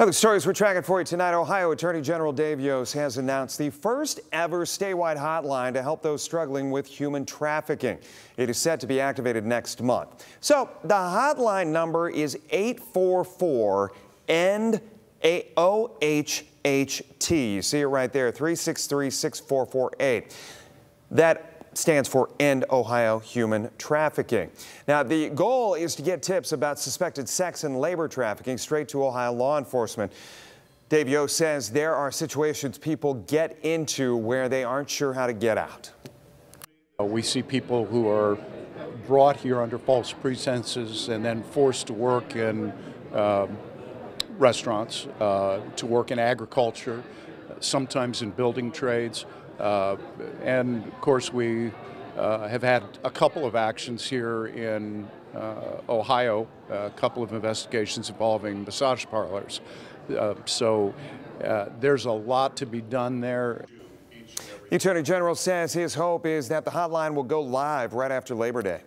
Other stories we're tracking for you tonight. Ohio Attorney General Dave Yost has announced the first ever statewide hotline to help those struggling with human trafficking. It is set to be activated next month. So the hotline number is 844 N O H H T. You see it right there, 363 6448. That stands for End Ohio Human Trafficking. Now, the goal is to get tips about suspected sex and labor trafficking straight to Ohio law enforcement. Dave Yost says there are situations people get into where they aren't sure how to get out. We see people who are brought here under false pretenses and then forced to work in uh, restaurants, uh, to work in agriculture, sometimes in building trades. Uh, and of course, we uh, have had a couple of actions here in uh, Ohio, a couple of investigations involving massage parlors. Uh, so uh, there's a lot to be done there. The Attorney General says his hope is that the hotline will go live right after Labor Day.